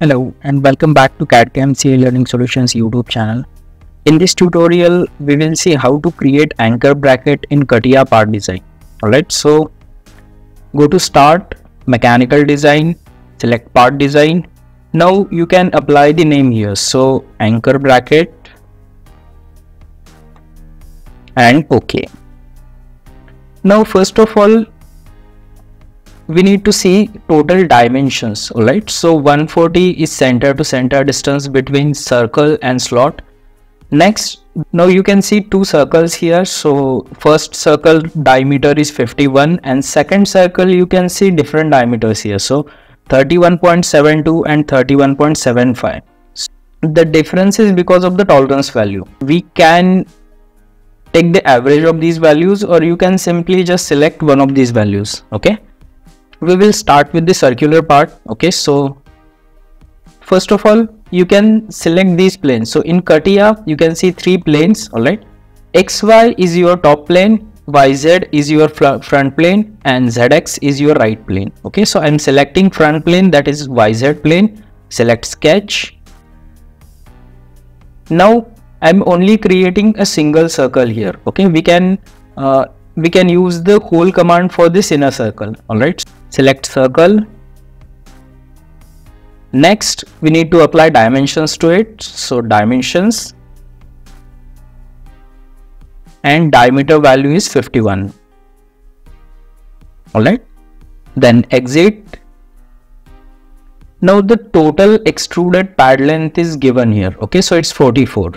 Hello and welcome back to CAD-CAM CAE Learning Solutions YouTube channel. In this tutorial, we will see how to create anchor bracket in CATIA part design. Alright, so go to start, mechanical design, select part design. Now you can apply the name here. So anchor bracket and OK. Now first of all, we need to see total dimensions alright? So 140 is center to center distance between circle and slot. Next now you can see two circles here. So first circle diameter is 51 and second circle you can see different diameters here. So 31.72 and 31.75 the difference is because of the tolerance value. We can take the average of these values or you can simply just select one of these values okay we will start with the circular part okay? So first of all you can select these planes. So in CATIA you can see three planes all right xy is your top plane yz is your front plane and zx is your right plane okay? So i'm selecting front plane that is yz plane. Select sketch. Now i'm only creating a single circle here okay? We can uh, we can use the hole command for this inner circle all right select circle. Next we need to apply dimensions to it. So dimensions and diameter value is 51 all right. Then exit. Now the total extruded pad length is given here. Okay so it's 44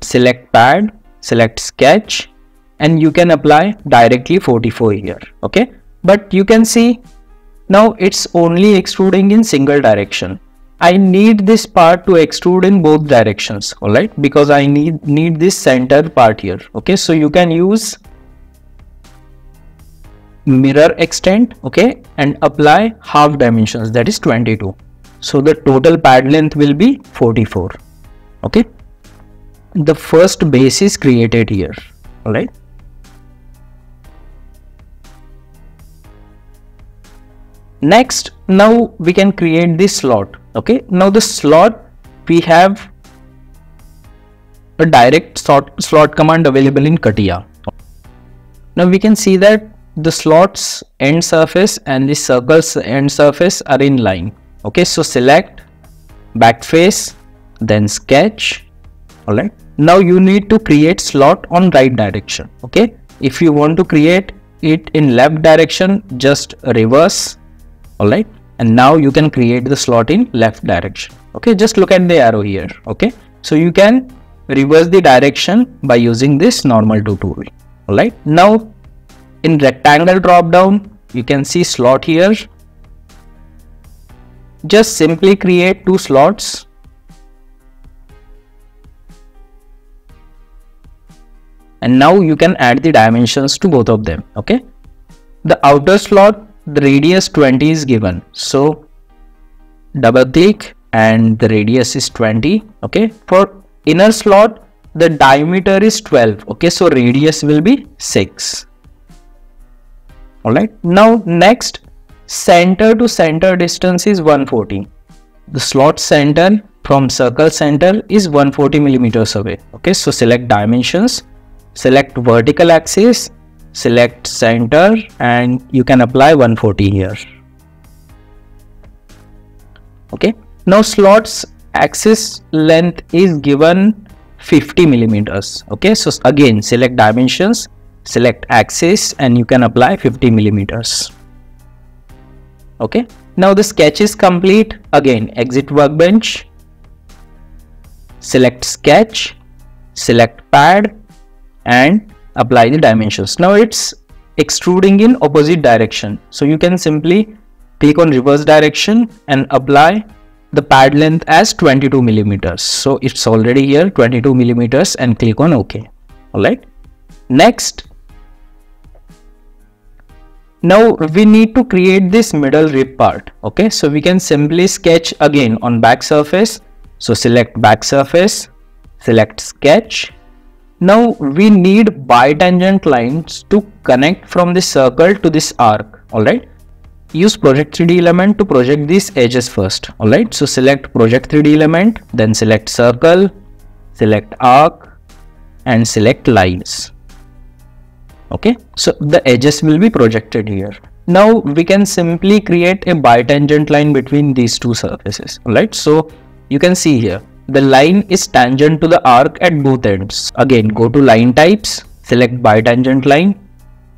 select pad select sketch and you can apply directly 44 here. Okay. But you can see now it's only extruding in single direction. I need this part to extrude in both directions alright? Because I need need this center part here okay? So you can use mirror extent okay? And apply half dimensions that is 22 so the total pad length will be 44 okay? The first base is created here alright next now we can create this slot okay? Now the slot we have a direct slot, slot command available in CATIA now we can see that the slots end surface and the circles end surface are in line okay? So select back face then sketch all right now you need to create slot on right direction okay? If you want to create it in left direction just reverse all right and now you can create the slot in left direction. Okay just look at the arrow here. Okay? So you can reverse the direction by using this normal to tool. All right now in rectangle drop down you can see slot here. Just simply create two slots. And now you can add the dimensions to both of them. Okay? The outer slot the radius 20 is given. So double click and the radius is 20 okay? For inner slot the diameter is 12 okay? So radius will be 6 all right now next center to center distance is 140 the slot center from circle center is 140 millimeters away okay? So select dimensions select vertical axis select center and you can apply 140 here okay. Now slots axis length is given 50 millimeters. Okay. So again select dimensions select axis and you can apply 50 millimeters. Okay. Now the sketch is complete. Again exit workbench select sketch select pad and apply the dimensions. Now it's extruding in opposite direction. So you can simply click on reverse direction and apply the pad length as 22 millimeters. So it's already here 22 millimeters and click on ok. All right next. Now we need to create this middle rib part. Okay so we can simply sketch again on back surface. So select back surface select sketch now we need bitangent lines to connect from this circle to this arc, alright? use project 3d element to project these edges first alright? So select project 3d element then select circle select arc and select lines okay? So the edges will be projected here. Now we can simply create a bitangent line between these two surfaces alright? So you can see here the line is tangent to the arc at both ends. Again go to line types select bitangent line.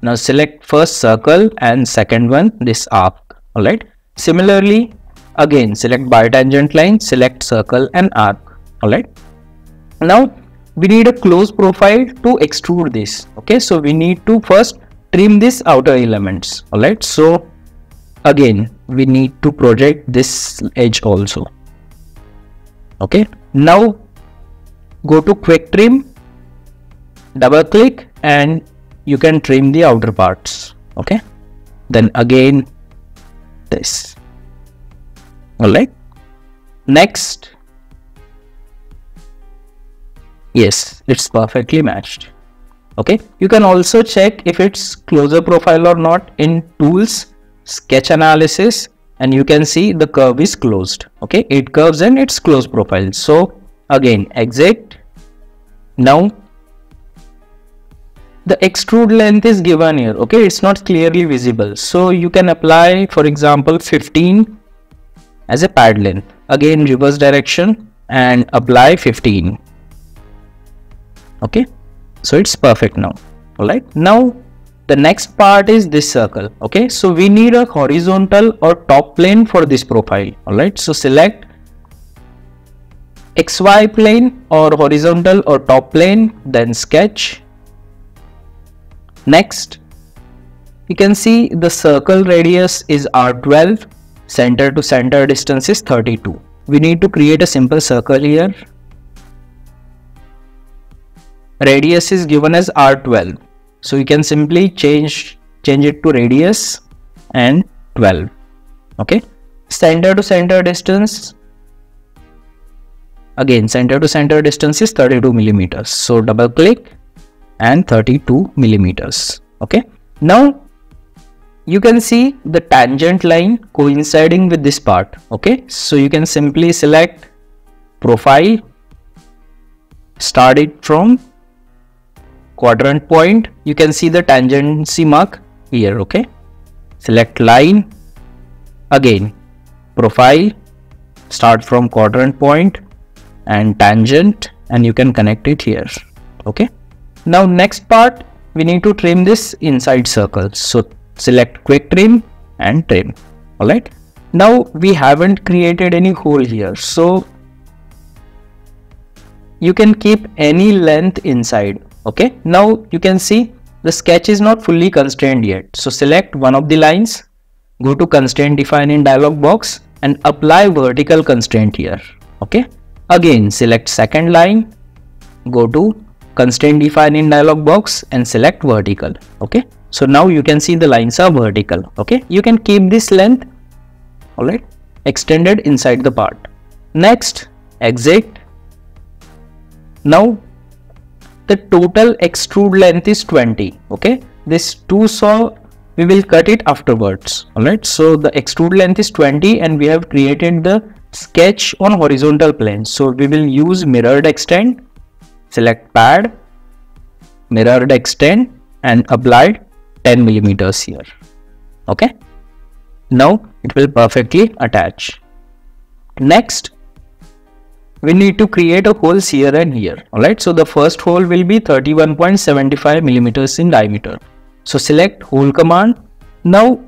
Now select first circle and second one this arc. Alright? Similarly again select bitangent line select circle and arc. Alright? Now we need a close profile to extrude this. Okay? So we need to first trim this outer elements. Alright? So again we need to project this edge also okay. Now go to quick trim double click and you can trim the outer parts. Okay. Then again this. All right next. Yes it's perfectly matched. Okay. You can also check if it's closer profile or not in tools sketch analysis and you can see the curve is closed okay? It curves and it's closed profile. So again exit now the extrude length is given here okay? It's not clearly visible. So you can apply for example 15 as a pad length. Again reverse direction and apply 15 okay? So it's perfect now all right now the next part is this circle okay so we need a horizontal or top plane for this profile all right so select xy plane or horizontal or top plane then sketch Next, you can see the circle radius is R12, center to center distance is 32. We need to create a simple circle here. Radius is given as R12. So you can simply change, change it to radius and 12. Okay. Center to center distance. Again center to center distance is 32 millimeters. So double click and 32 millimeters. Okay? Now you can see the tangent line coinciding with this part. Okay? So you can simply select profile start it from quadrant point you can see the tangency mark here okay select line again profile start from quadrant point and tangent and you can connect it here okay now next part we need to trim this inside circle. So select quick trim and trim. Alright. Now we haven't created any hole here. So you can keep any length inside. Okay. Now you can see the sketch is not fully constrained yet. So select one of the lines, go to constraint define in dialog box and apply vertical constraint here. Okay. Again select second line, go to constraint define in dialog box and select vertical okay so now you can see the lines are vertical okay you can keep this length all right extended inside the part next exit now the total extrude length is 20 okay? This 2 saw we will cut it afterwards all right so the extrude length is 20 and we have created the sketch on horizontal plane. So we will use mirrored extend select pad mirrored extend and apply 10 millimeters here okay? Now it will perfectly attach. Next we need to create a holes here and here alright? So the first hole will be 31.75 millimeters in diameter. So select hole command. Now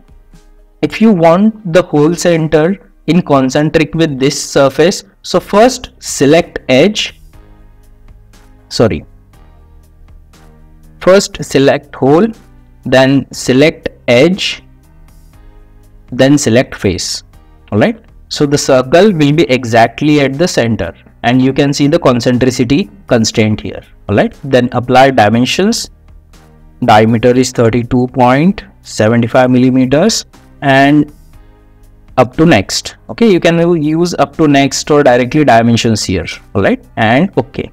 if you want the hole center in concentric with this surface so first select edge. Sorry. First select hole then select edge then select face alright so the circle will be exactly at the center and you can see the concentricity constraint here. Alright? Then apply dimensions. Diameter is 32.75 millimeters and up to next. Okay? You can use up to next or directly dimensions here. Alright? And okay.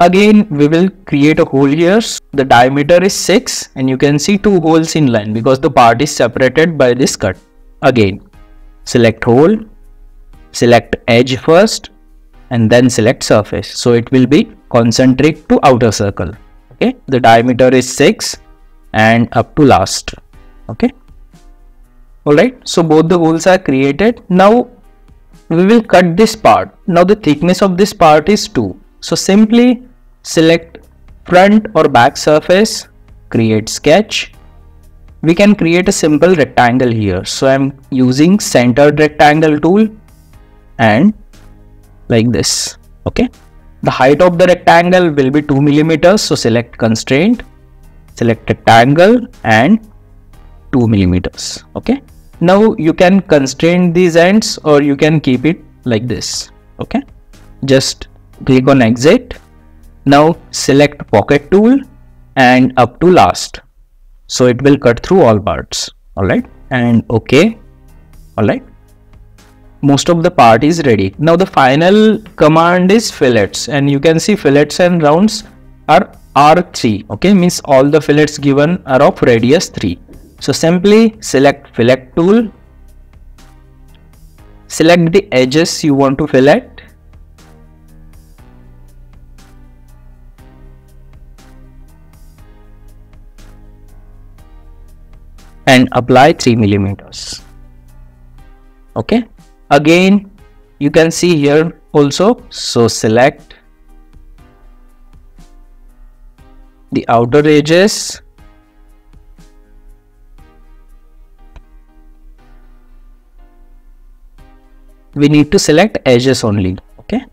Again we will create a hole here. The diameter is 6 and you can see two holes in line because the part is separated by this cut. Again select hole select edge first and then select surface. So it will be concentric to outer circle. Okay? The diameter is 6 and up to last. Okay? Alright? So both the holes are created. Now we will cut this part. Now the thickness of this part is 2 so simply select front or back surface create sketch we can create a simple rectangle here. So i'm using centered rectangle tool and like this okay? The height of the rectangle will be 2 millimeters. So select constraint select rectangle and 2 millimeters okay? Now you can constrain these ends or you can keep it like this okay? Just click on exit. Now select pocket tool and up to last so it will cut through all parts. Alright? And ok alright? Most of the part is ready. Now the final command is fillets. And you can see fillets and rounds are r3 okay? Means all the fillets given are of radius 3 so simply select fillet tool. Select the edges you want to fillet and apply 3 millimeters. Okay? Again you can see here also. So select the outer edges. We need to select edges only. Okay?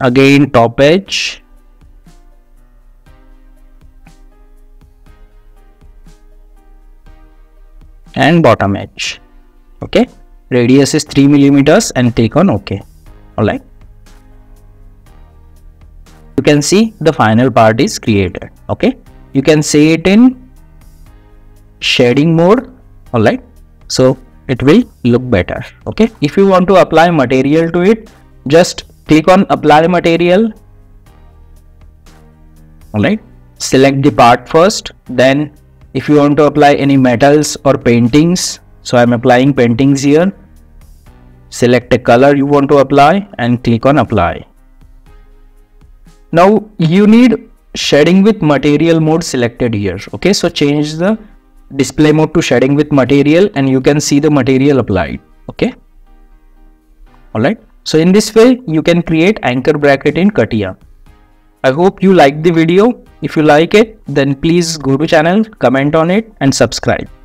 Again top edge and bottom edge. Okay? Radius is 3 millimeters and click on ok alright? You can see the final part is created. Okay? You can see it in shading mode. Alright? So it will look better. Okay? If you want to apply material to it just click on apply material. Alright? Select the part first then if you want to apply any metals or paintings so i'm applying paintings here. Select a color you want to apply and click on apply. Now you need shading with material mode selected here okay? So change the display mode to shading with material and you can see the material applied okay? All right so in this way you can create anchor bracket in CATIA I hope you liked the video. If you like it, then please go to channel, comment on it and subscribe.